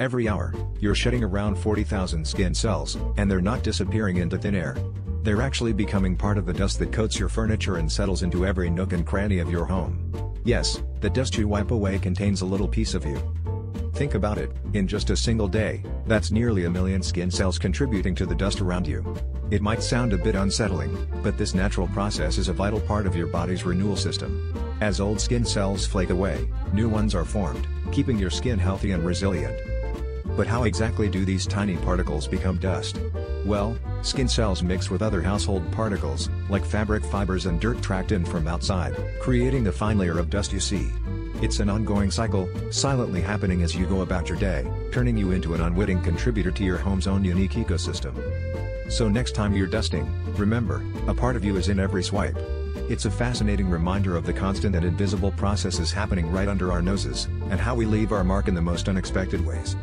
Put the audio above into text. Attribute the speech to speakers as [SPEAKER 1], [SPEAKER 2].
[SPEAKER 1] Every hour, you're shedding around 40,000 skin cells, and they're not disappearing into thin air. They're actually becoming part of the dust that coats your furniture and settles into every nook and cranny of your home. Yes, the dust you wipe away contains a little piece of you. Think about it, in just a single day, that's nearly a million skin cells contributing to the dust around you. It might sound a bit unsettling, but this natural process is a vital part of your body's renewal system. As old skin cells flake away, new ones are formed, keeping your skin healthy and resilient. But how exactly do these tiny particles become dust? Well, skin cells mix with other household particles, like fabric fibers and dirt tracked in from outside, creating the fine layer of dust you see. It's an ongoing cycle, silently happening as you go about your day, turning you into an unwitting contributor to your home's own unique ecosystem. So next time you're dusting, remember, a part of you is in every swipe. It's a fascinating reminder of the constant and invisible processes happening right under our noses, and how we leave our mark in the most unexpected ways.